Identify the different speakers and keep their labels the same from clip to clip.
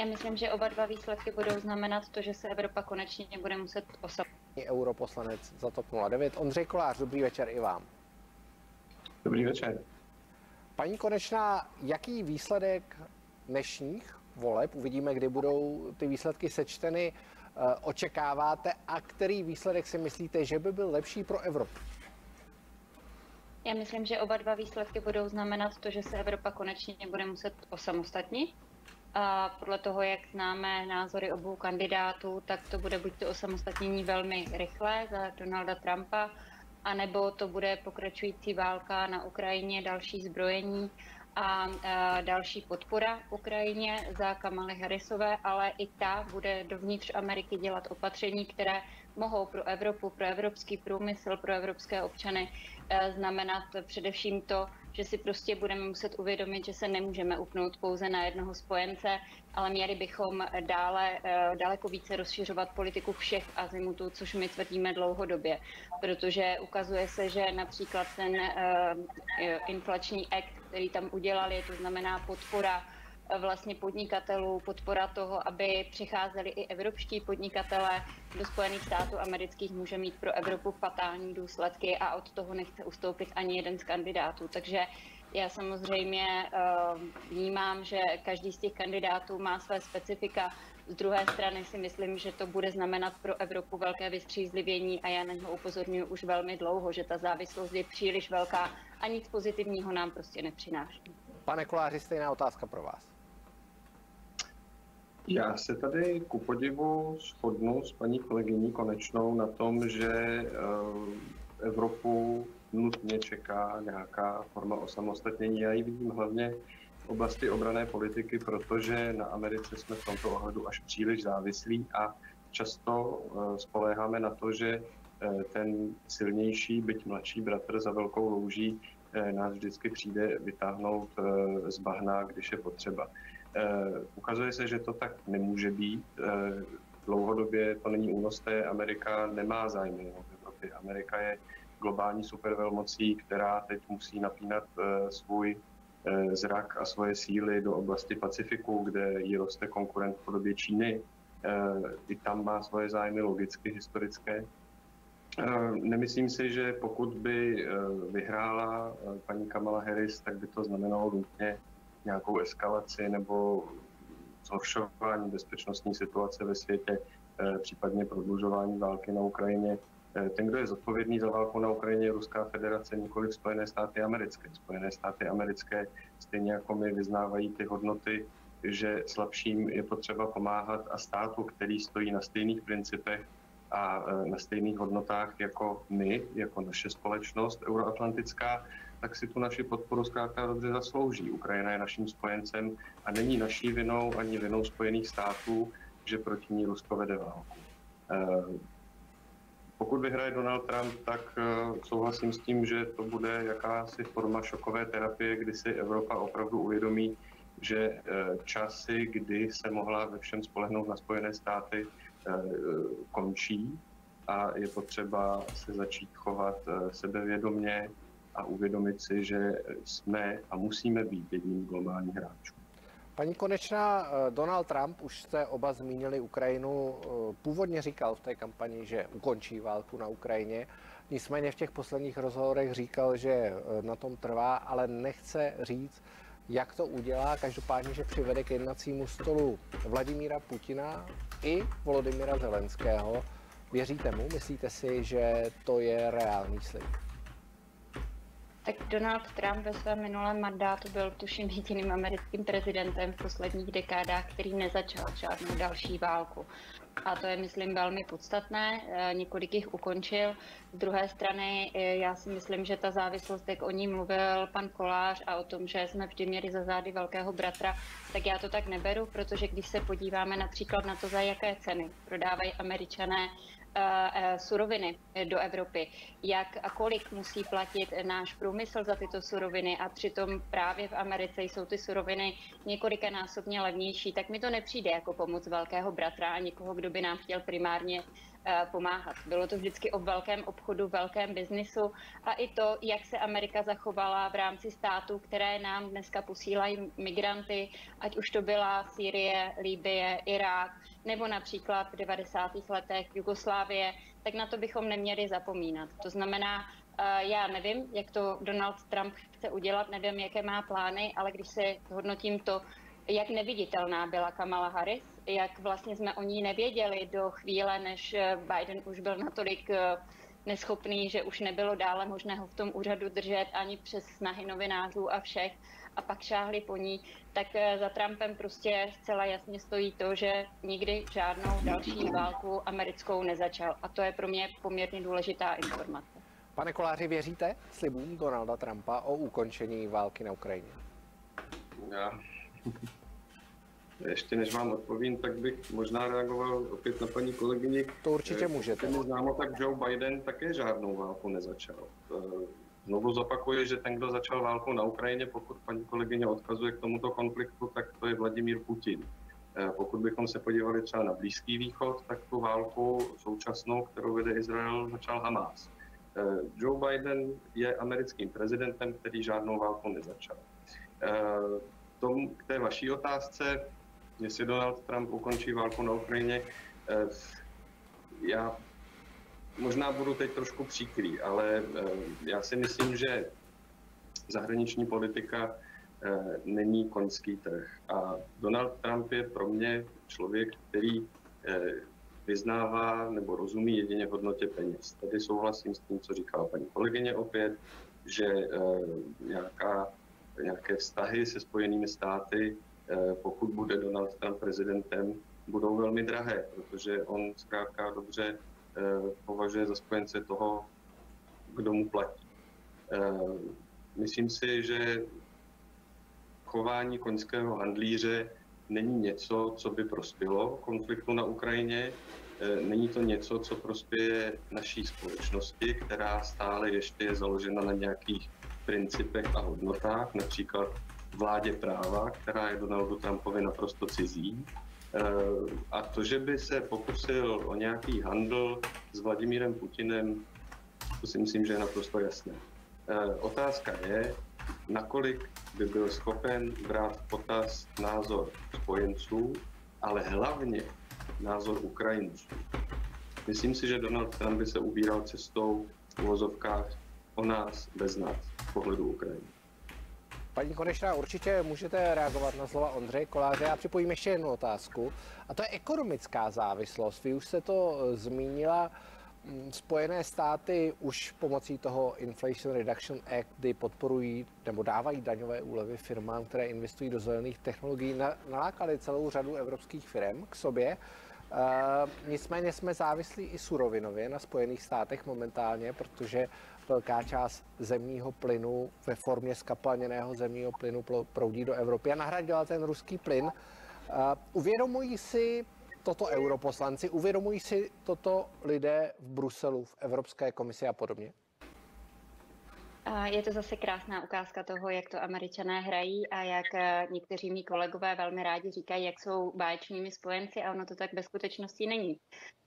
Speaker 1: Já myslím, že oba dva výsledky budou znamenat to, že se Evropa konečně bude muset osobit.
Speaker 2: Europoslanec za TOP 09. Ondřej Kolář, dobrý večer i vám.
Speaker 3: Dobrý večer.
Speaker 2: Paní Konečná, jaký výsledek dnešních voleb, uvidíme, kdy budou ty výsledky sečteny, eh, očekáváte a který výsledek si myslíte, že by byl lepší pro Evropu?
Speaker 1: Já myslím, že oba dva výsledky budou znamenat to, že se Evropa konečně bude muset osamostatnit. A podle toho, jak známe názory obou kandidátů, tak to bude buď to osamostatnění velmi rychlé za Donalda Trumpa, anebo to bude pokračující válka na Ukrajině, další zbrojení a další podpora Ukrajině za Kamaly Harrisové, ale i ta bude dovnitř Ameriky dělat opatření, které mohou pro Evropu, pro evropský průmysl, pro evropské občany e, znamenat především to, že si prostě budeme muset uvědomit, že se nemůžeme upnout pouze na jednoho spojence, ale měli bychom dále e, daleko více rozšiřovat politiku všech azimutů, což my tvrdíme dlouhodobě, protože ukazuje se, že například ten e, inflační akt, který tam udělali, to znamená podpora vlastně podnikatelů, podpora toho, aby přicházeli i evropští podnikatelé do Spojených států amerických, může mít pro Evropu fatální důsledky a od toho nechce ustoupit ani jeden z kandidátů. Takže já samozřejmě eh, vnímám, že každý z těch kandidátů má své specifika. Z druhé strany si myslím, že to bude znamenat pro Evropu velké vystřízlivění a já na něho upozorňuji už velmi dlouho, že ta závislost je příliš velká a nic pozitivního nám prostě nepřináší.
Speaker 2: Pane Koláři, stejná otázka pro vás.
Speaker 3: Já se tady ku podivu shodnu s paní kolegyní Konečnou na tom, že eh, Evropu nutně čeká nějaká forma osamostatnění. Já ji vidím hlavně v oblasti obrané politiky, protože na Americe jsme v tomto ohledu až příliš závislí a často eh, spoléháme na to, že eh, ten silnější, byť mladší bratr za velkou louží nás vždycky přijde vytáhnout z bahna, když je potřeba. Eh, ukazuje se, že to tak nemůže být. Eh, dlouhodobě to není únosné. Amerika nemá zájmy v Evropě. Amerika je globální supervelmocí, která teď musí napínat eh, svůj zrak a svoje síly do oblasti Pacifiku, kde jí roste konkurent v podobě Číny. I tam má svoje zájmy logicky, historické. Nemyslím si, že pokud by vyhrála paní Kamala Harris, tak by to znamenalo nutně nějakou eskalaci nebo zhoršování bezpečnostní situace ve světě, eh, případně prodlužování války na Ukrajině. Eh, ten, kdo je zodpovědný za válku na Ukrajině, je Ruská federace, nikoli Spojené státy americké. Spojené státy americké stejně jako my vyznávají ty hodnoty, že slabším je potřeba pomáhat a státu, který stojí na stejných principech a eh, na stejných hodnotách jako my, jako naše společnost euroatlantická, tak si tu naši podporu zkrátka dobře zaslouží. Ukrajina je naším spojencem a není naší vinou ani vinou Spojených států, že proti ní Rusko vede válku. Eh, pokud vyhraje Donald Trump, tak eh, souhlasím s tím, že to bude jakási forma šokové terapie, kdy si Evropa opravdu uvědomí, že eh, časy, kdy se mohla ve všem spolehnout na Spojené státy, končí a je potřeba se začít chovat sebevědomně, a uvědomit si, že jsme a musíme být jedním globálním hráčů.
Speaker 2: Paní Konečná, eh, Donald Trump, už jste oba zmínili Ukrajinu, eh, původně říkal v té kampani, že ukončí válku na Ukrajině. Nicméně v těch posledních rozhovorech říkal, že eh, na tom trvá, ale nechce říct, jak to udělá. Každopádně, že přivede k jednacímu stolu Vladimíra Putina i Volodymyra Zelenského. Věříte mu? Myslíte si, že to je reálný slib?
Speaker 1: Tak Donald Trump ve svém minulém mandátu byl tuším jediným americkým prezidentem v posledních dekádách, který nezačal žádnou další válku. A to je, myslím, velmi podstatné. Eh, několik jich ukončil. Z druhé strany, eh, já si myslím, že ta závislost, jak o ní mluvil pan Kolář a o tom, že jsme vždy měli za zády velkého bratra, tak já to tak neberu, protože když se podíváme například na to, za jaké ceny prodávají američané suroviny do Evropy, jak a kolik musí platit náš průmysl za tyto suroviny? A přitom právě v Americe jsou ty suroviny několikanásobně levnější, tak mi to nepřijde jako pomoc velkého bratra a někoho, kdo by nám chtěl primárně Eh, pomáhat. Bylo to vždycky o velkém obchodu, velkém biznisu. A i to, jak se Amerika zachovala v rámci států, které nám dneska posílají migranty, ať už to byla Sýrie, Líbie, Irák, nebo například v 90. letech Jugoslávie, tak na to bychom neměli zapomínat. To znamená, eh, já nevím, jak to Donald Trump chce udělat, nevím, jaké má plány, ale když se hodnotím to, jak neviditelná byla Kamala Harris, jak vlastně jsme o ní nevěděli do chvíle, než eh, Biden už byl natolik eh, neschopný, že už nebylo dále možné ho v tom úřadu držet ani přes snahy novinářů a všech a pak šáhli po ní, tak eh, za Trumpem prostě zcela jasně stojí to, že nikdy žádnou další válku americkou nezačal. A to je pro mě poměrně důležitá informace.
Speaker 2: Pane Koláři, věříte slibům Donalda Trumpa o ukončení války na Ukrajině?
Speaker 3: Já ještě než vám odpovím, tak bych možná reagoval opět na paní kolegyni.
Speaker 2: To určitě můžete.
Speaker 3: Známo, tak Joe Biden také žádnou válku nezačal. Eh, znovu zopakuje, že ten, kdo začal válku na Ukrajině, pokud paní kolegyně odkazuje k tomuto konfliktu, tak to je Vladimír Putin. Eh, pokud bychom se podívali třeba na Blízký východ, tak tu válku současnou, kterou vede Izrael, začal Hamas. Eh, Joe Biden je americkým prezidentem, který žádnou válku nezačal. Tom, k té vaší otázce, jestli Donald Trump ukončí válku na Ukrajině, eh, já možná budu teď trošku příkrý, ale eh, já si myslím, že zahraniční politika eh, není koňský trh. A Donald Trump je pro mě člověk, který vyznává nebo rozumí jedině hodnotě peněz. Tady souhlasím s tím, co říkala paní kolegyně opět, že nějaká, nějaké vztahy se spojenými státy Eh, pokud bude Donald Trump prezidentem, budou velmi drahé, protože on zkrátka dobře eh, považuje za spojence toho, kdo mu platí. Eh, myslím si, že chování koňského handlíře není něco, co by prospělo konfliktu na Ukrajině. Není to něco, co prospěje naší společnosti, která stále ještě je založena na nějakých principech a hodnotách, například vládě práva, která je Donaldu Trumpovi naprosto cizí. Eh, a to, že by se pokusil o nějaký handl s Vladimírem Putinem, to si myslím, že je naprosto jasné. Eh, otázka je, nakolik by byl schopen brát v potaz názor spojenců, ale hlavně názor Ukrajinců. Myslím si, že Donald Trump by se ubíral cestou v uvozovkách o nás bez nás z pohledu Ukrajiny.
Speaker 2: Paní Konečná, určitě můžete reagovat na slova Ondřeje Koláře. Já připojím ještě jednu otázku. A to je ekonomická závislost. Vy už jste to eh, zmínila. Mm, Spojené státy už pomocí toho Inflation Reduction Act, kdy podporují nebo dávají daňové úlevy firmám, které investují do zelených technologií, nalákali celou řadu evropských firm k sobě. Uh, nicméně jsme závislí i surovinově na Spojených státech momentálně, protože velká část zemního plynu ve formě skapalněného zemního plynu proudí do Evropy a nahradila ten ruský plyn. Uh, uvědomují si toto europoslanci, uvědomují si toto lidé v Bruselu, v Evropské komisi a podobně?
Speaker 1: Je to zase krásná ukázka toho, jak to američané hrají a jak eh, někteří mý kolegové velmi rádi říkají, jak jsou báječnými spojenci a ono to tak ve skutečnosti není.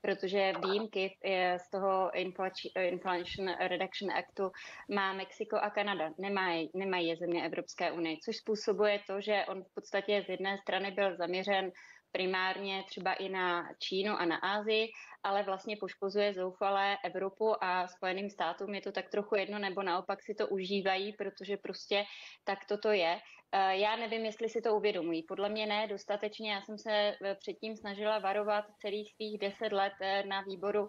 Speaker 1: Protože výjimky eh, z toho Inflation Reduction Actu má Mexiko a Kanada, nemají, nemají je země Evropské unie, což způsobuje to, že on v podstatě z jedné strany byl zaměřen primárně třeba i na Čínu a na Ázii, ale vlastně poškozuje zoufalé Evropu a Spojeným státům je to tak trochu jedno, nebo naopak si to užívají, protože prostě tak toto je. Eh, já nevím, jestli si to uvědomují. Podle mě ne dostatečně. Já jsem se eh, předtím snažila varovat celých svých deset let eh, na výboru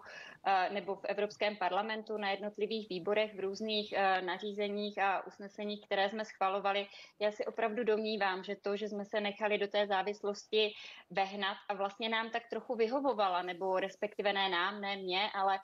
Speaker 1: nebo v Evropském parlamentu na jednotlivých výborech v různých nařízeních a usneseních, které jsme schvalovali. Já si opravdu domnívám, že to, že jsme se nechali do té závislosti vehnat a vlastně nám tak trochu vyhovovala, nebo respektive ne nám, ne mě, ale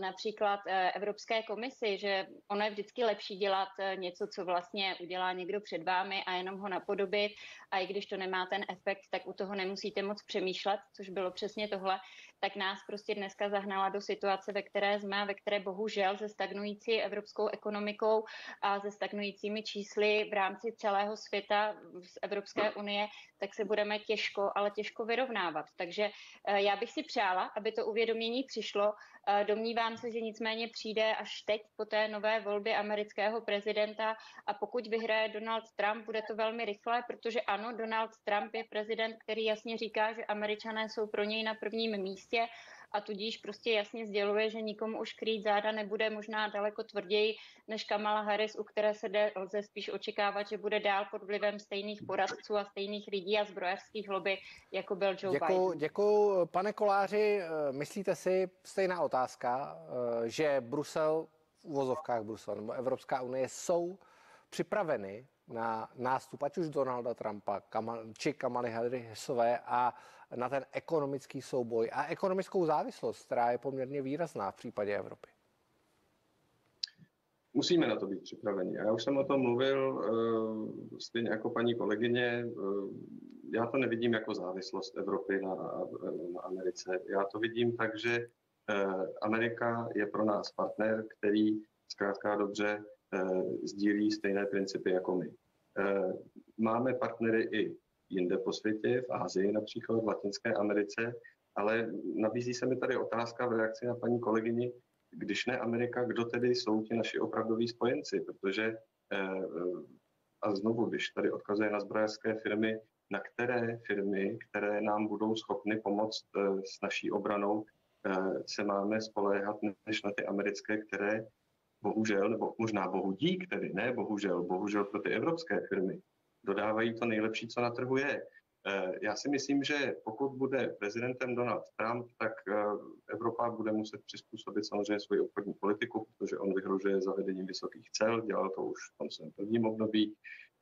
Speaker 1: například Evropské komisi, že ono je vždycky lepší dělat něco, co vlastně udělá někdo před vámi a jenom ho napodobit. A i když to nemá ten efekt, tak u toho nemusíte moc přemýšlet, což bylo přesně tohle, tak nás prostě dneska zahnala do situace, ve které jsme, ve které bohužel se stagnující evropskou ekonomikou a se stagnujícími čísly v rámci celého světa z Evropské unie, tak se budeme těžko, ale těžko vyrovnávat. Takže eh, já bych si přála, aby to uvědomění přišlo. Eh, domnívám se, že nicméně přijde až teď po té nové volbě amerického prezidenta a pokud vyhraje Donald Trump, bude to velmi rychle, protože ano, Donald Trump je prezident, který jasně říká, že američané jsou pro něj na prvním místě a tudíž prostě jasně sděluje, že nikomu už krýt záda nebude možná daleko tvrději než Kamala Harris, u které se jde, lze spíš očekávat, že bude dál pod vlivem stejných poradců a stejných lidí a zbrojařských lobby, jako byl Joe
Speaker 2: děkuju,
Speaker 1: Biden.
Speaker 2: Děkuji. Pane Koláři, myslíte si, stejná otázka, že Brusel, v uvozovkách Brusel nebo Evropská unie jsou připraveny na nástup ať už Donalda Trumpa či Kamaly Harrisové a na ten ekonomický souboj a ekonomickou závislost, která je poměrně výrazná v případě Evropy?
Speaker 3: Musíme na to být připraveni. Já už jsem o tom mluvil, eh, stejně jako paní kolegyně. Eh, já to nevidím jako závislost Evropy na, na Americe. Já to vidím tak, že eh, Amerika je pro nás partner, který zkrátka dobře sdílí stejné principy jako my. Máme partnery i jinde po světě, v Ázii například, v Latinské Americe, ale nabízí se mi tady otázka v reakci na paní kolegyni, když ne Amerika, kdo tedy jsou ti naši opravdoví spojenci, protože eh, a znovu, když tady odkazuje na zbrojařské firmy, na které firmy, které nám budou schopny pomoct eh, s naší obranou, eh, se máme spoléhat než na ty americké, které bohužel, nebo možná bohu dík tedy, ne bohužel, bohužel pro ty evropské firmy, dodávají to nejlepší, co na trhu je. Eh, já si myslím, že pokud bude prezidentem Donald Trump, tak eh, Evropa bude muset přizpůsobit samozřejmě svoji obchodní politiku, protože on vyhrožuje zavedením vysokých cel, dělal to už v tom svém prvním období.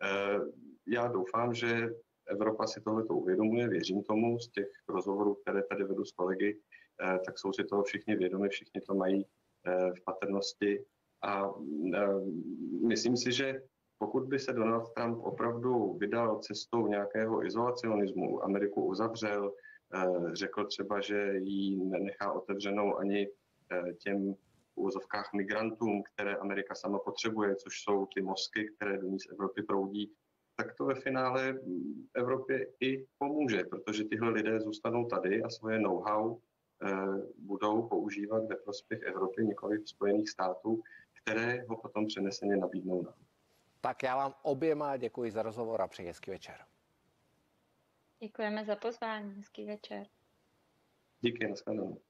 Speaker 3: Eh, já doufám, že Evropa si tohle to uvědomuje, věřím tomu z těch rozhovorů, které tady vedu s kolegy, tak jsou si toho všichni vědomi, všichni to mají v patrnosti a myslím si, že pokud by se Donald Trump opravdu vydal cestou nějakého izolacionismu, Ameriku uzavřel, eh, řekl třeba, že ji nenechá otevřenou ani eh, těm úzovkách migrantům, které Amerika sama potřebuje, což jsou ty mozky, které do ní z Evropy proudí, tak to ve finále Evropě i pomůže, protože tyhle lidé zůstanou tady a svoje know-how eh, budou používat ve prospěch Evropy, nikoli Spojených států, které ho potom přeneseně nabídnou nám.
Speaker 2: Tak já vám oběma děkuji za rozhovor a přeji hezký večer.
Speaker 1: Děkujeme za pozvání, hezký večer.
Speaker 3: Díky, nashledanou.